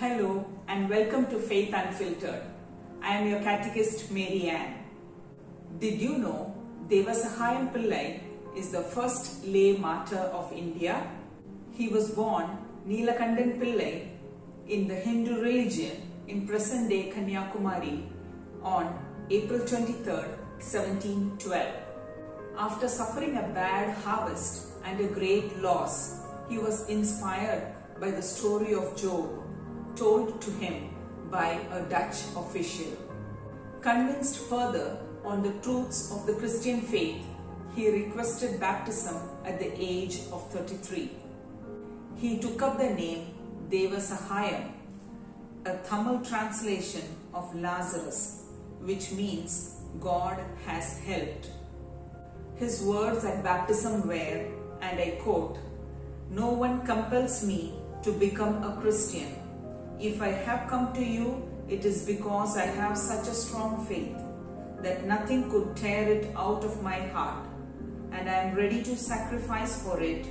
Hello and welcome to Faith Unfiltered. I am your catechist Mary Ann. Did you know Devasahayam Pillai is the first lay martyr of India? He was born Neelakandan Pillai in the Hindu religion in present day Kanyakumari on April 23, 1712. After suffering a bad harvest and a great loss, he was inspired by the story of Job told to him by a Dutch official. Convinced further on the truths of the Christian faith, he requested baptism at the age of 33. He took up the name Devasahayam, a Tamil translation of Lazarus, which means God has helped. His words at baptism were, and I quote, No one compels me to become a Christian. If I have come to you, it is because I have such a strong faith that nothing could tear it out of my heart, and I am ready to sacrifice for it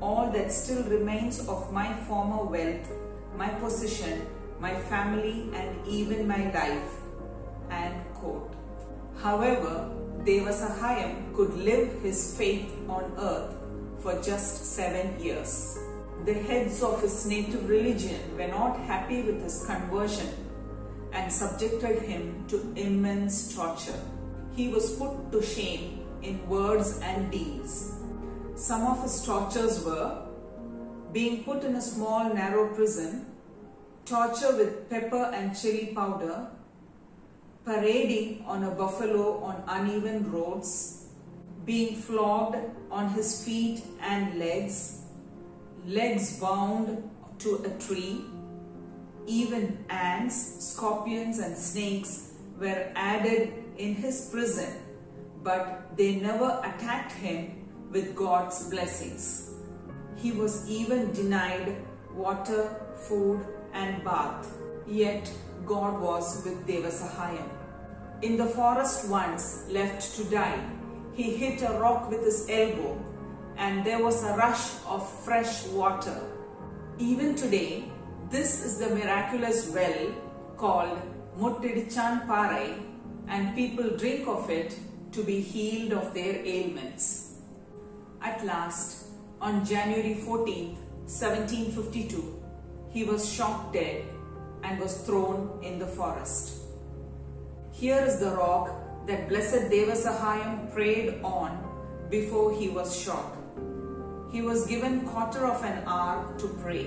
all that still remains of my former wealth, my position, my family, and even my life. And quote. However, Devasahayam could live his faith on earth for just seven years. The heads of his native religion were not happy with his conversion and subjected him to immense torture. He was put to shame in words and deeds. Some of his tortures were being put in a small narrow prison, torture with pepper and chili powder, parading on a buffalo on uneven roads, being flogged on his feet and legs, legs bound to a tree, even ants, scorpions, and snakes were added in his prison, but they never attacked him with God's blessings. He was even denied water, food, and bath. Yet God was with Devasahayam. In the forest once, left to die, he hit a rock with his elbow and there was a rush of fresh water. Even today, this is the miraculous well called Muttidichan Parai and people drink of it to be healed of their ailments. At last, on January 14, 1752, he was shot dead and was thrown in the forest. Here is the rock that blessed Devasahayam prayed on before he was shot. He was given quarter of an hour to pray.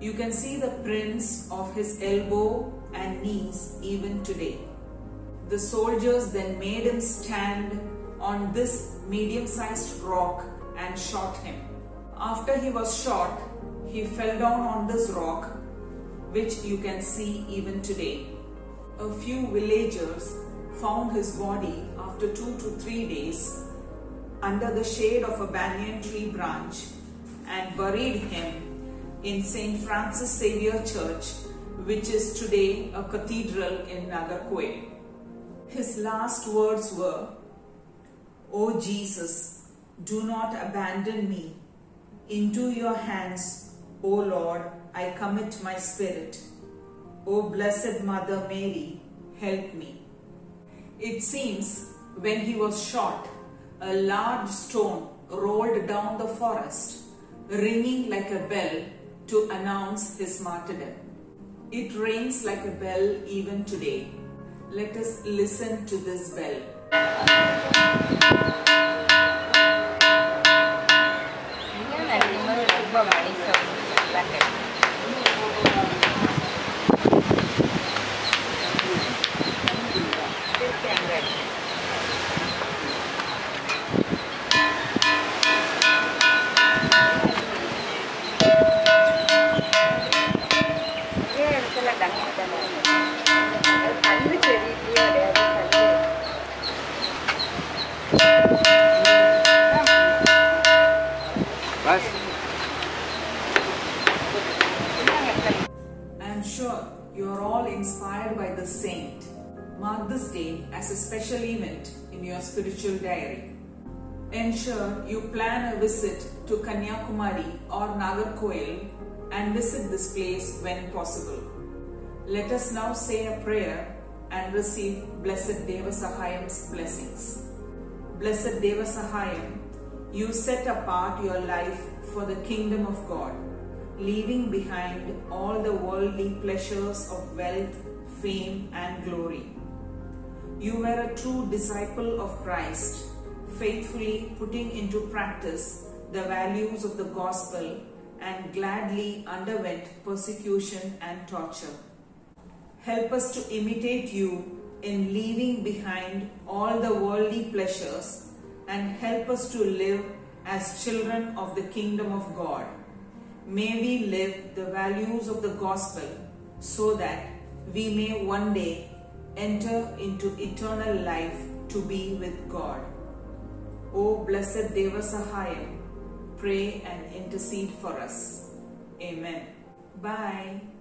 You can see the prints of his elbow and knees even today. The soldiers then made him stand on this medium-sized rock and shot him. After he was shot, he fell down on this rock, which you can see even today. A few villagers found his body after two to three days under the shade of a banyan tree branch and buried him in St. Francis Xavier Church, which is today a cathedral in Nagercoil. His last words were, O Jesus, do not abandon me. Into your hands, O Lord, I commit my spirit. O Blessed Mother Mary, help me. It seems when he was shot, a large stone rolled down the forest, ringing like a bell to announce his martyrdom. It rings like a bell even today. Let us listen to this bell. Sure you are all inspired by the saint. Mark this day as a special event in your spiritual diary. Ensure you plan a visit to Kanyakumari or Nagercoil and visit this place when possible. Let us now say a prayer and receive Blessed Devasahayam's blessings. Blessed Devasahayam, you set apart your life for the kingdom of God, leaving behind all the worldly pleasures of wealth, fame, and glory. You were a true disciple of Christ, faithfully putting into practice the values of the gospel and gladly underwent persecution and torture. Help us to imitate you in leaving behind all the worldly pleasures and help us to live as children of the kingdom of God. May we live the values of the gospel so that we may one day enter into eternal life to be with God. O blessed Devasahayam, pray and intercede for us. Amen. Bye.